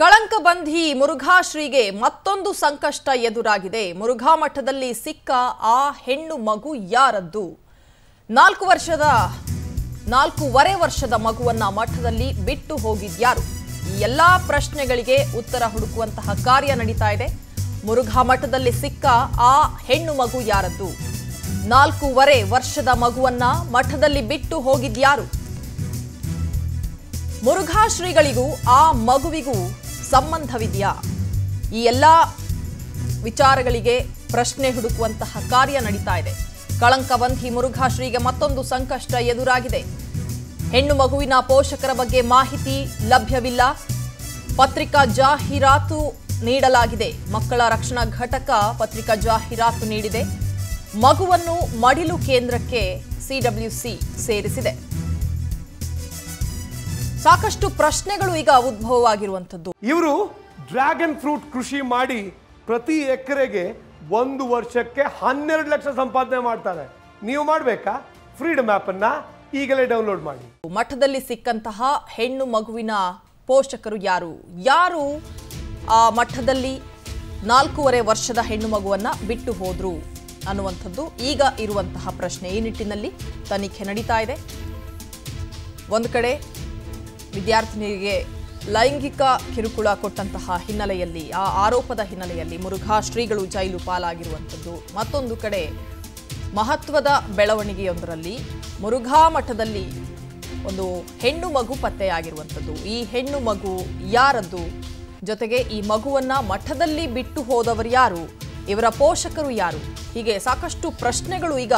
ಕಳಂಕಬಂಧಿ ಮುರುಘಾಶ್ರೀಗೆ ಮತ್ತೊಂದು ಸಂಕಷ್ಟ ಎದುರಾಗಿದೆ. ಮುರುಘಾ ಮಠದಲ್ಲಿ ಸಿಕ್ಕ ಆ ಹೆಣ್ಣು ಮಗು ಯಾರದ್ದು? ನಾಲ್ಕು ವರ್ಷದ, ನಾಲ್ಕೂವರೆ ವರ್ಷದ ಮಗುವನ್ನ ಮಠದಲ್ಲಿ ಬಿಟ್ಟು ಹೋಗಿದ್ಯಾರು? ಈ ಎಲ್ಲಾ ಪ್ರಶ್ನೆಗಳಿಗೆ ಉತ್ತರ ಹುಡುಕುವಂತಹ ಕಾರ್ಯ ನಡೀತಾ ಇದೆ. ಮುರುಘಾ ಮಠದಲ್ಲಿ ಸಿಕ್ಕ ಆ ಹೆಣ್ಣು ಮಗು ಯಾರದ್ದು? ನಾಲ್ಕೂವರೆ ವರ್ಷದ ಮಗುವನ್ನ ಮಠದಲ್ಲಿ ಬಿಟ್ಟು ಹೋಗಿದ್ಯಾರು? ಮುರುಘಾ ಶ್ರೀಗಳಿಗೂ ಆ ಮಗುವಿಗೂ ಸಂಬಂಧವಿದೆಯಾ? ಈ ಎಲ್ಲ ವಿಚಾರಗಳಿಗೆ ಪ್ರಶ್ನೆ ಹುಡುಕುವಂತಹ ಕಾರ್ಯ ನಡೀತಾ ಇದೆ. ಕಳಂಕಬಂಧಿ ಮುರುಘಾ ಶ್ರೀಗೆ ಮತ್ತೊಂದು ಸಂಕಷ್ಟ ಎದುರಾಗಿದೆ. ಹೆಣ್ಣು ಮಗುವಿನ ಪೋಷಕರ ಬಗ್ಗೆ ಮಾಹಿತಿ ಲಭ್ಯವಿಲ್ಲ. ಪತ್ರಿಕಾ ಜಾಹೀರಾತು ನೀಡಲಾಗಿದೆ. ಮಕ್ಕಳ ರಕ್ಷಣಾ ಘಟಕ ಪತ್ರಿಕಾ ಜಾಹೀರಾತು ನೀಡಿದೆ. ಮಗುವನ್ನು ಮಡಿಲು ಕೇಂದ್ರಕ್ಕೆ ಸಿಡಬ್ಲ್ಯೂಸಿ ಸೇರಿಸಿದೆ. ಸಾಕಷ್ಟು ಪ್ರಶ್ನೆಗಳು ಈಗ ಉದ್ಭವವಾಗಿರುವಂಥದ್ದು. ಇವರು ಡ್ರ್ಯಾಗನ್ ಫ್ರೂಟ್ ಕೃಷಿ ಮಾಡಿ ಪ್ರತಿ ಎಕರೆಗೆ ಒಂದು ವರ್ಷಕ್ಕೆ ಹನ್ನೆರಡು ಲಕ್ಷ ಸಂಪಾದನೆ ಮಾಡ್ತಾರೆ. ನೀವು ಮಾಡಬೇಕಾ? ಫ್ರೀಡಮ್ ಆ್ಯಪನ್ನು ಈಗಲೇ ಡೌನ್ಲೋಡ್ ಮಾಡಿ. ಮಠದಲ್ಲಿ ಸಿಕ್ಕಂತಹ ಹೆಣ್ಣು ಮಗುವಿನ ಪೋಷಕರು ಯಾರು? ಯಾರು ಆ ಮಠದಲ್ಲಿ ನಾಲ್ಕೂವರೆ ವರ್ಷದ ಹೆಣ್ಣು ಮಗುವನ್ನ ಬಿಟ್ಟು ಹೋದ್ರು ಅನ್ನುವಂಥದ್ದು ಈಗ ಇರುವಂತಹ ಪ್ರಶ್ನೆ. ಈ ನಿಟ್ಟಿನಲ್ಲಿ ತನಿಖೆ ನಡೀತಾ ಇದೆ. ಒಂದು ಕಡೆ ವಿದ್ಯಾರ್ಥಿನಿಗೆ ಲೈಂಗಿಕ ಕಿರುಕುಳ ಕೊಟ್ಟಂತಹ ಹಿನ್ನೆಲೆಯಲ್ಲಿ, ಆ ಆರೋಪದ ಹಿನ್ನೆಲೆಯಲ್ಲಿ ಮುರುಘಾ ಶ್ರೀಗಳು ಜೈಲು ಪಾಲಾಗಿರುವಂಥದ್ದು. ಮತ್ತೊಂದು ಕಡೆ, ಮಹತ್ವದ ಬೆಳವಣಿಗೆಯೊಂದರಲ್ಲಿ ಮುರುಘಾ ಮಠದಲ್ಲಿ ಒಂದು ಹೆಣ್ಣು ಮಗು ಪತ್ತೆಯಾಗಿರುವಂಥದ್ದು. ಈ ಹೆಣ್ಣು ಮಗು ಯಾರದ್ದು? ಜೊತೆಗೆ ಈ ಮಗುವನ್ನ ಮಠದಲ್ಲಿ ಬಿಟ್ಟು ಹೋದವರು ಯಾರು? ಇವರ ಪೋಷಕರು ಯಾರು? ಹೀಗೆ ಸಾಕಷ್ಟು ಪ್ರಶ್ನೆಗಳು ಈಗ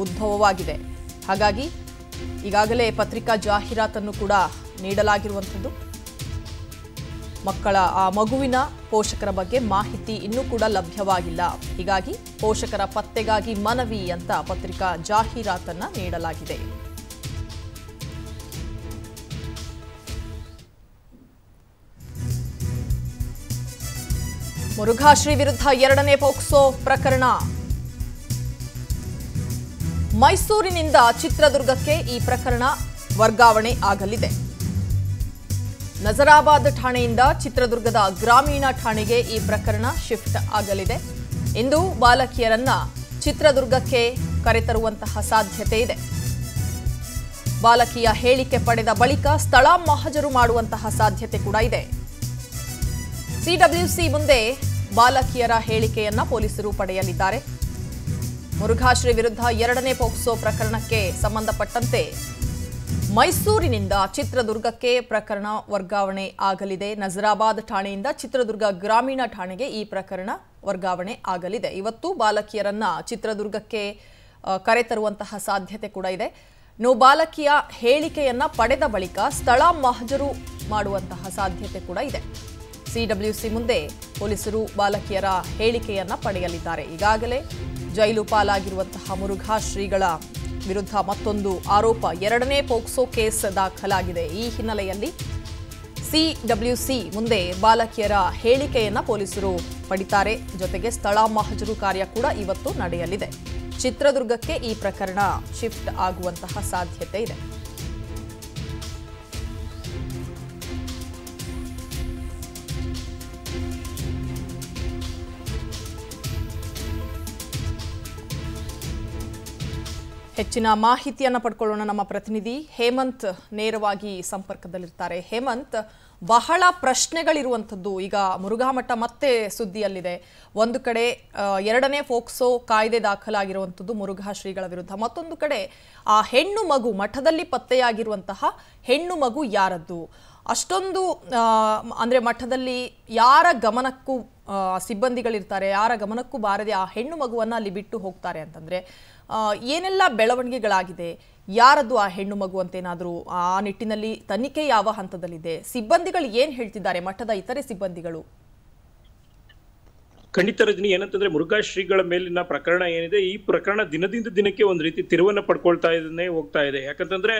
ಉದ್ಭವವಾಗಿದೆ. ಹಾಗಾಗಿ ಈಗಾಗಲೇ ಪತ್ರಿಕಾ ಜಾಹೀರಾತನ್ನು ಕೂಡ ನೀಡಲಾಗಿರುವಂಥದ್ದು. ಮಕ್ಕಳ, ಆ, ಮಗುವಿನ ಪೋಷಕರ ಬಗ್ಗೆ ಮಾಹಿತಿ ಇನ್ನೂ ಕೂಡ ಲಭ್ಯವಾಗಿಲ್ಲ. ಹೀಗಾಗಿ ಪೋಷಕರ ಪತ್ತೆಗಾಗಿ ಮನವಿ ಅಂತ ಪತ್ರಿಕಾ ಜಾಹೀರಾತನ್ನ ನೀಡಲಾಗಿದೆ. ಮುರುಘಾಶ್ರೀ ವಿರುದ್ಧ ಎರಡನೇ ಪೋಕ್ಸೋ ಪ್ರಕರಣ. ಮೈಸೂರಿನಿಂದ ಚಿತ್ರದುರ್ಗಕ್ಕೆ ಈ ಪ್ರಕರಣ ವರ್ಗಾವಣೆ ಆಗಲಿದೆ. ನಜರಾಬಾದ್ ಠಾಣೆಯಿಂದ ಚಿತ್ರದುರ್ಗದ ಗ್ರಾಮೀಣ ಠಾಣೆಗೆ ಈ ಪ್ರಕರಣ ಶಿಫ್ಟ್ ಆಗಲಿದೆ. ಇಂದು ಬಾಲಕಿಯರನ್ನ ಚಿತ್ರದುರ್ಗಕ್ಕೆ ಕರೆತರುವಂತಹ ಸಾಧ್ಯತೆ ಇದೆ. ಬಾಲಕಿಯ ಹೇಳಿಕೆ ಪಡೆದ ಬಳಿಕ ಸ್ಥಳ ಮಹಜರು ಮಾಡುವಂತಹ ಸಾಧ್ಯತೆ ಕೂಡ ಇದೆ. ಸಿಡಬ್ಲ್ಯೂಸಿ ಮುಂದೆ ಬಾಲಕಿಯರ ಹೇಳಿಕೆಯನ್ನ ಪೊಲೀಸರು ಪಡೆಯಲಿದ್ದಾರೆ. ಮುರುಘಾಶ್ರೀ ವಿರುದ್ಧ ಎರಡನೇ ಪೋಕ್ಸೋ ಪ್ರಕರಣಕ್ಕೆ ಸಂಬಂಧಪಟ್ಟಂತೆ ಮೈಸೂರಿನಿಂದ ಚಿತ್ರದುರ್ಗಕ್ಕೆ ಪ್ರಕರಣ ವರ್ಗಾವಣೆ ಆಗಲಿದೆ. ನಜರಾಬಾದ್ ಠಾಣೆಯಿಂದ ಚಿತ್ರದುರ್ಗ ಗ್ರಾಮೀಣ ಠಾಣೆಗೆ ಈ ಪ್ರಕರಣ ವರ್ಗಾವಣೆ ಆಗಲಿದೆ. ಇವತ್ತು ಬಾಲಕಿಯರನ್ನ ಚಿತ್ರದುರ್ಗಕ್ಕೆ ಕರೆತರುವಂತಹ ಸಾಧ್ಯತೆ ಕೂಡ ಇದೆ. ನೋ ಬಾಲಕಿಯ ಹೇಳಿಕೆಯನ್ನ ಪಡೆದ ಬಳಿಕ ಸ್ಥಳ ಮಹಜರು ಮಾಡುವಂತಹ ಸಾಧ್ಯತೆ ಕೂಡ ಇದೆ. ಸಿಡಬ್ಲ್ಯೂಸಿ ಮುಂದೆ ಪೊಲೀಸರು ಬಾಲಕಿಯರ ಹೇಳಿಕೆಯನ್ನ ಪಡೆಯಲಿದ್ದಾರೆ. ಈಗಾಗಲೇ ಜೈಲು ಪಾಲಾಗಿರುವಂತಹ ಮುರುಘಾ ಶ್ರೀಗಳ ವಿರುದ್ಧ ಮತ್ತೊಂದು ಆರೋಪ. ಎರಡನೇ ಪೋಕ್ಸೋ ಕೇಸ್ ದಾಖಲಾಗಿದೆ. ಈ ಹಿನ್ನೆಲೆಯಲ್ಲಿ ಸಿಡಬ್ಲ್ಯೂಸಿ ಮುಂದೆ ಬಾಲಕಿಯರ ಹೇಳಿಕೆಯನ್ನ ಪೊಲೀಸರು ಪಡಿತಾರೆ. ಜೊತೆಗೆ ಸ್ಥಳ ಮಹಜರು ಕಾರ್ಯ ಕೂಡ ಇವತ್ತು ನಡೆಯಲಿದೆ. ಚಿತ್ರದುರ್ಗಕ್ಕೆ ಈ ಪ್ರಕರಣ ಶಿಫ್ಟ್ ಆಗುವಂತಹ ಸಾಧ್ಯತೆ ಇದೆ. ಹೆಚ್ಚಿನ ಮಾಹಿತಿಯನ್ನು ಪಡ್ಕೊಳ್ಳೋಣ ನಮ್ಮ ಪ್ರತಿನಿಧಿ. ಹೇಮಂತ್ ನೇರವಾಗಿ ಸಂಪರ್ಕದಲ್ಲಿರ್ತಾರೆ. ಹೇಮಂತ್, ಬಹಳ ಪ್ರಶ್ನೆಗಳಿರುವಂಥದ್ದು. ಈಗ ಮುರುಘಾಮಠ ಮತ್ತೆ ಸುದ್ದಿಯಲ್ಲಿದೆ. ಒಂದು ಕಡೆ ಎರಡನೇ ಫೋಕ್ಸೋ ಕಾಯ್ದೆ ದಾಖಲಾಗಿರುವಂಥದ್ದು ಮುರುಘಾ ಶ್ರೀಗಳ ವಿರುದ್ಧ. ಮತ್ತೊಂದು ಕಡೆ, ಆ ಹೆಣ್ಣು ಮಗು, ಮಠದಲ್ಲಿ ಪತ್ತೆಯಾಗಿರುವಂತಹ ಹೆಣ್ಣು ಮಗು ಯಾರದ್ದು? ಅಷ್ಟೊಂದು ಅಂದರೆ ಮಠದಲ್ಲಿ ಯಾರ ಗಮನಕ್ಕೂ ಸಿಬ್ಬಂದಿಗಳಿರ್ತಾರೆ, ಯಾರ ಗಮನಕ್ಕೂ ಬಾರದೆ ಆ ಹೆಣ್ಣು ಮಗುವನ್ನು ಅಲ್ಲಿ ಬಿಟ್ಟು ಹೋಗ್ತಾರೆ ಅಂತಂದರೆ ಏನೆಲ್ಲ ಬೆಳವಣಿಗೆಗಳಾಗಿದೆ? ಯಾರದ್ದು ಆ ಹೆಣ್ಣು ಮಗು ಅಂತೇನಾದರೂ ಆ ನಿಟ್ಟಿನಲ್ಲಿ ತನಿಖೆ ಯಾವ ಹಂತದಲ್ಲಿದೆ? ಸಿಬ್ಬಂದಿಗಳು ಏನು ಹೇಳ್ತಿದ್ದಾರೆ? ಮಠದ ಇತರೆ ಸಿಬ್ಬಂದಿಗಳು. ಖಂಡಿತ ರಜನಿ ಏನಂತಂದ್ರೆ ಮುರುಘಾ ಶ್ರೀಗಳ ಮೇಲಿನ ಪ್ರಕರಣ ಏನಿದೆ, ಈ ಪ್ರಕರಣ ದಿನದಿಂದ ದಿನಕ್ಕೆ ಒಂದು ರೀತಿ ತಿರುವನ್ನ ಪಡ್ಕೊಳ್ತಾ ಇದನ್ನೇ ಹೋಗ್ತಾ ಇದೆ. ಯಾಕಂತಂದ್ರೆ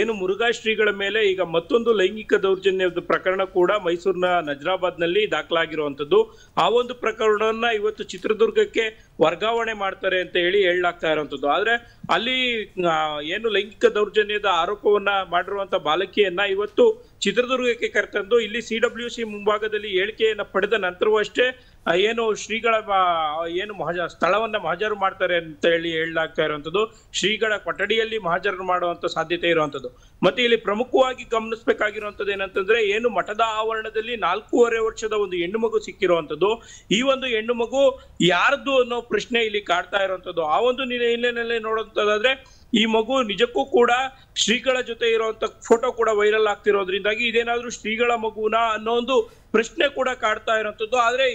ಏನು ಮುರುಘಾ ಶ್ರೀಗಳ ಮೇಲೆ ಈಗ ಮತ್ತೊಂದು ಲೈಂಗಿಕ ದೌರ್ಜನ್ಯದ ಪ್ರಕರಣ ಕೂಡ ಮೈಸೂರಿನ ನಜರಾಬಾದ್ನಲ್ಲಿ ದಾಖಲಾಗಿರುವಂತದ್ದು ಆ ಒಂದು ಪ್ರಕರಣವನ್ನ ಇವತ್ತು ಚಿತ್ರದುರ್ಗಕ್ಕೆ ವರ್ಗಾವಣೆ ಮಾಡ್ತಾರೆ ಅಂತ ಹೇಳಿ ಹೇಳಲಾಗ್ತಾ ಇರುವಂತದ್ದು ಆದ್ರೆ ಅಲ್ಲಿ ಏನು ಲೈಂಗಿಕ ದೌರ್ಜನ್ಯದ ಆರೋಪವನ್ನ ಮಾಡಿರುವಂತ ಬಾಲಕಿಯನ್ನ ಇವತ್ತು ಚಿತ್ರದುರ್ಗಕ್ಕೆ ಕರೆತಂದು ಇಲ್ಲಿ ಸಿ ಡಬ್ಲ್ಯೂ ಸಿ ಮುಂಭಾಗದಲ್ಲಿ ಹೇಳಿಕೆಯನ್ನ ಪಡೆದ ನಂತರವೂ ಅಷ್ಟೇ ಏನು ಶ್ರೀಗಳ ಏನು ಮಹಜ, ಸ್ಥಳವನ್ನ ಮಹಜರು ಮಾಡ್ತಾರೆ ಅಂತ ಹೇಳಿ ಹೇಳಲಾಗ್ತಾ ಇರುವಂತದ್ದು ಶ್ರೀಗಳ ಕೊಠಡಿಯಲ್ಲಿ ಮಹಾಜರು ಮಾಡುವಂತ ಸಾಧ್ಯತೆ ಇರುವಂತದ್ದು ಮತ್ತೆ ಇಲ್ಲಿ ಪ್ರಮುಖವಾಗಿ ಗಮನಿಸಬೇಕಾಗಿರುವಂತದ್ದು ಏನಂತಂದ್ರೆ, ಏನು ಮಠದ ಆವರಣದಲ್ಲಿ ನಾಲ್ಕೂವರೆ ವರ್ಷದ ಒಂದು ಹೆಣ್ಣು ಮಗು ಸಿಕ್ಕಿರುವಂತದ್ದು ಈ ಒಂದು ಹೆಣ್ಣು ಮಗು ಯಾರ್ದು ಅನ್ನೋ ಪ್ರಶ್ನೆ ಇಲ್ಲಿ ಕಾಡ್ತಾ ಇರುವಂತದ್ದು ಆ ಒಂದು ಹಿನ್ನೆಲೆಯಲ್ಲಿ ನೋಡುವಂತದಾದ್ರೆ ಈ ಮಗು ನಿಜಕ್ಕೂ ಕೂಡ ಶ್ರೀಗಳ ಜೊತೆ ಇರುವಂತ ಫೋಟೋ ಕೂಡ ವೈರಲ್ ಆಗ್ತಿರೋದ್ರಿಂದಾಗಿ ಇದೇನಾದ್ರೂ ಶ್ರೀಗಳ ಮಗುನ ಅನ್ನೋ ಒಂದು ಪ್ರಶ್ನೆ ಕೂಡ ಕಾಡ್ತಾ ಇರೋಂಥದ್ದು ಆದ್ರೆ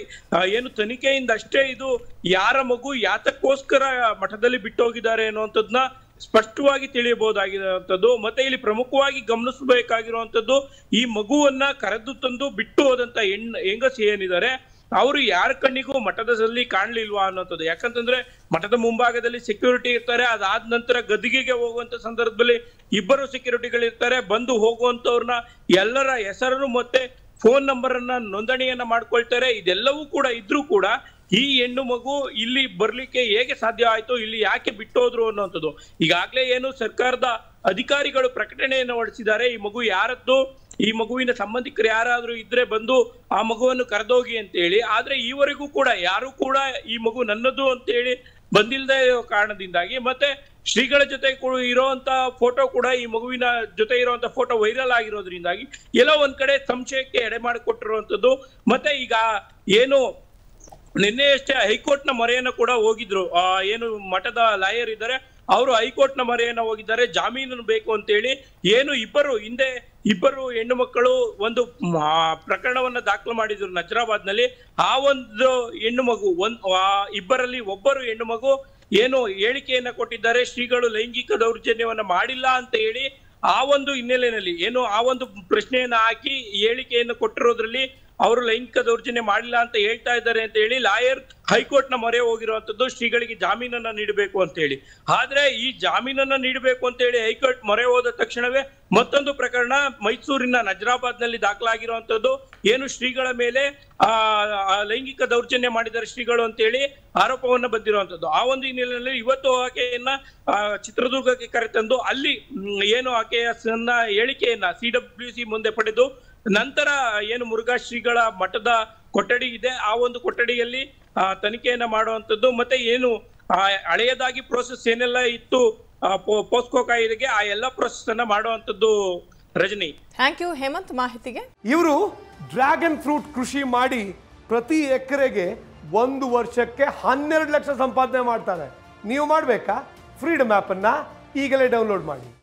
ಏನು ತನಿಖೆಯಿಂದ ಅಷ್ಟೇ ಇದು ಯಾರ ಮಗು ಯಾತಕ್ಕೋಸ್ಕರ ಮಠದಲ್ಲಿ ಬಿಟ್ಟೋಗಿದ್ದಾರೆ ಅನ್ನುವಂಥದ್ದನ್ನ ಸ್ಪಷ್ಟವಾಗಿ ತಿಳಿಯಬಹುದಾಗಿರುವಂಥದ್ದು ಮತ್ತೆ ಇಲ್ಲಿ ಪ್ರಮುಖವಾಗಿ ಗಮನಿಸಬೇಕಾಗಿರುವಂಥದ್ದು ಈ ಮಗುವನ್ನ ಕರೆದು ತಂದು ಬಿಟ್ಟು ಹೋದಂತ ಹೆಣ್, ಹೆಂಗಸಿ ಏನಿದ್ದಾರೆ ಅವರು ಯಾರ ಕಣ್ಣಿಗೂ ಮಠದಲ್ಲಿ ಕಾಣ್ಲಿಲ್ವಾ ಅನ್ನೋಂಥದ್ದು. ಯಾಕಂತಂದ್ರೆ ಮಠದ ಮುಂಭಾಗದಲ್ಲಿ ಸೆಕ್ಯೂರಿಟಿ ಇರ್ತಾರೆ, ಅದಾದ ನಂತರ ಗದಿಗೆಗೆ ಹೋಗುವಂತ ಸಂದರ್ಭದಲ್ಲಿ ಇಬ್ಬರು ಸೆಕ್ಯೂರಿಟಿಗಳಿರ್ತಾರೆ ಬಂದು ಹೋಗುವಂತವ್ರನ್ನ ಎಲ್ಲರ ಹೆಸರನ್ನು ಮತ್ತೆ ಫೋನ್ ನಂಬರ್ ಅನ್ನ ನೋಂದಣಿಯನ್ನ ಮಾಡ್ಕೊಳ್ತಾರೆ. ಇದೆಲ್ಲವೂ ಕೂಡ ಇದ್ರೂ ಕೂಡ ಈ ಹೆಣ್ಣು ಮಗು ಇಲ್ಲಿ ಬರ್ಲಿಕ್ಕೆ ಹೇಗೆ ಸಾಧ್ಯ ಆಯ್ತು, ಇಲ್ಲಿ ಯಾಕೆ ಬಿಟ್ಟೋದ್ರು ಅನ್ನುವಂಥದ್ದು ಈಗಾಗ್ಲೇ ಏನು ಸರ್ಕಾರದ ಅಧಿಕಾರಿಗಳು ಪ್ರಕಟಣೆಯನ್ನು ಹೊರಡಿಸಿದ್ದಾರೆ. ಈ ಮಗು ಯಾರದ್ದು? ಈ ಮಗುವಿನ ಸಂಬಂಧಿಕರು ಯಾರಾದರೂ ಇದ್ರೆ ಬಂದು ಆ ಮಗುವನ್ನು ಕರೆದೋಗಿ ಅಂತ ಹೇಳಿ ಆದ್ರೆ ಈವರೆಗೂ ಕೂಡ ಯಾರು ಕೂಡ ಈ ಮಗು ನನ್ನದು ಅಂತ ಹೇಳಿ ಬಂದಿಲ್ಲದೆ ಇರೋ ಕಾರಣದಿಂದಾಗಿ ಮತ್ತೆ ಶ್ರೀಗಳ ಜೊತೆ ಇರೋಂತ ಫೋಟೋ ಕೂಡ ಈ ಮಗುವಿನ ಜೊತೆ ಇರುವಂತ ಫೋಟೋ ವೈರಲ್ ಆಗಿರೋದ್ರಿಂದಾಗಿ ಎಲ್ಲೋ ಒಂದ್ ಕಡೆ ಸಂಶಯಕ್ಕೆ ಎಡೆ ಮಾಡಿಕೊಟ್ಟಿರುವಂತದ್ದು. ಮತ್ತೆ ಈಗ ಏನು ನಿನ್ನೆ ಅಷ್ಟೇ ಹೈಕೋರ್ಟ್ನ ಮೊರೆಯನ್ನ ಕೂಡ ಹೋಗಿದ್ರು. ಆ, ಏನು ಮಠದ ಲಾಯರ್ ಇದ್ದಾರೆ, ಅವರು ಹೈಕೋರ್ಟ್ನ ಮೊರೆಯನ್ನ ಹೋಗಿದ್ದಾರೆ ಜಾಮೀನು ಬೇಕು ಅಂತೇಳಿ ಏನು ಇಬ್ಬರು ಹಿಂದೆ ಇಬ್ಬರು ಹೆಣ್ಣು ಮಕ್ಕಳು ಒಂದು ಪ್ರಕರಣವನ್ನ ದಾಖಲು ಮಾಡಿದ್ರು ನಜರಾಬಾದ್ನಲ್ಲಿ ಆ ಒಂದು ಹೆಣ್ಣು ಮಗು ಒಂದ್ ಇಬ್ಬರಲ್ಲಿ ಒಬ್ಬರು ಹೆಣ್ಣು ಮಗು ಏನು ಹೇಳಿಕೆಯನ್ನ ಕೊಟ್ಟಿದ್ದಾರೆ, ಶ್ರೀಗಳು ಲೈಂಗಿಕ ದೌರ್ಜನ್ಯವನ್ನ ಮಾಡಿಲ್ಲ ಅಂತ ಹೇಳಿ ಆ ಒಂದು ಹಿನ್ನೆಲೆಯಲ್ಲಿ, ಏನು ಆ ಒಂದು ಪ್ರಶ್ನೆಯನ್ನ ಹಾಕಿ ಹೇಳಿಕೆಯನ್ನು ಕೊಟ್ಟಿರೋದ್ರಲ್ಲಿ ಅವರು ಲೈಂಗಿಕ ದೌರ್ಜನ್ಯ ಮಾಡಿಲ್ಲ ಅಂತ ಹೇಳ್ತಾ ಇದ್ದಾರೆ ಅಂತ ಹೇಳಿ ಲಾಯರ್ ಹೈಕೋರ್ಟ್ನ ಮೊರೆ ಹೋಗಿರುವಂತದ್ದು ಶ್ರೀಗಳಿಗೆ ಜಾಮೀನನ್ನ ನೀಡಬೇಕು ಅಂತ ಹೇಳಿ. ಆದ್ರೆ ಈ ಜಾಮೀನನ್ನ ನೀಡಬೇಕು ಅಂತ ಹೇಳಿ ಹೈಕೋರ್ಟ್ ಮೊರೆ ಹೋದ ತಕ್ಷಣವೇ ಮತ್ತೊಂದು ಪ್ರಕರಣ ಮೈಸೂರಿನ ನಜರಾಬಾದ್ನಲ್ಲಿ ದಾಖಲಾಗಿರುವಂತದ್ದು. ಏನು ಶ್ರೀಗಳ ಮೇಲೆ, ಆ ಲೈಂಗಿಕ ದೌರ್ಜನ್ಯ ಮಾಡಿದ್ದಾರೆ ಶ್ರೀಗಳು ಅಂತ ಹೇಳಿ ಆರೋಪವನ್ನ ಬಂದಿರುವಂತದ್ದು. ಆ ಒಂದು ಹಿನ್ನೆಲೆಯಲ್ಲಿ ಇವತ್ತು ಆಕೆಯನ್ನ ಚಿತ್ರದುರ್ಗಕ್ಕೆ ಕರೆತಂದು ಅಲ್ಲಿ ಏನು ಆಕೆಯ ಹೇಳಿಕೆಯನ್ನ ಸಿ ಡಬ್ಲ್ಯೂ ಸಿ ಮುಂದೆ ಪಡೆದು ನಂತರ ಏನು ಮುರುಘಾ ಶ್ರೀಗಳ ಮಠದ ಕೊಠಡಿ ಇದೆ. ಆ ಒಂದು ಕೊಠಡಿಯಲ್ಲಿ ಆ, ತನಿಖೆಯನ್ನ ಮಾಡುವಂಥದ್ದು. ಮತ್ತೆ ಏನು ಆ, ಹಳೆಯದಾಗಿ ಪ್ರೋಸೆಸ್ ಏನೆಲ್ಲ ಇತ್ತು ಪೋಸ್ಕೋ ಕಾಯಿದೆಗೆ ಆ ಎಲ್ಲ ಪ್ರೋಸೆಸ್ ಅನ್ನ ಮಾಡುವಂಥದ್ದು ರಜನಿ. ಥ್ಯಾಂಕ್ ಯು ಹೇಮಂತ್ ಮಾಹಿತಿಗೆ. ಇವರು ಡ್ರ್ಯಾಗನ್ ಫ್ರೂಟ್ ಕೃಷಿ ಮಾಡಿ ಪ್ರತಿ ಎಕರೆಗೆ ಒಂದು ವರ್ಷಕ್ಕೆ ಹನ್ನೆರಡು ಲಕ್ಷ ಸಂಪಾದನೆ ಮಾಡ್ತಾರೆ. ನೀವು ಮಾಡಬೇಕಾ? ಫ್ರೀಡಮ್ ಆ್ಯಪನ್ನು ಈಗಲೇ ಡೌನ್ಲೋಡ್ ಮಾಡಿ.